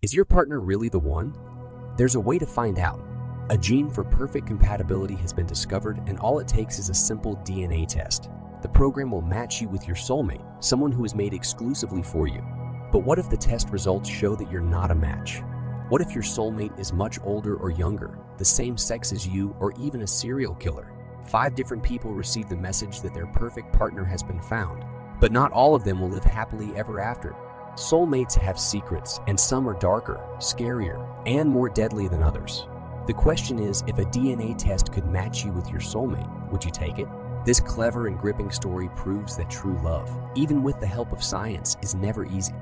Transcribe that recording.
Is your partner really the one? There's a way to find out. A gene for perfect compatibility has been discovered, and all it takes is a simple DNA test. The program will match you with your soulmate, someone who is made exclusively for you. But what if the test results show that you're not a match? What if your soulmate is much older or younger, the same sex as you, or even a serial killer? Five different people receive the message that their perfect partner has been found, but not all of them will live happily ever after. Soulmates have secrets, and some are darker, scarier, and more deadly than others. The question is if a DNA test could match you with your soulmate, would you take it? This clever and gripping story proves that true love, even with the help of science, is never easy.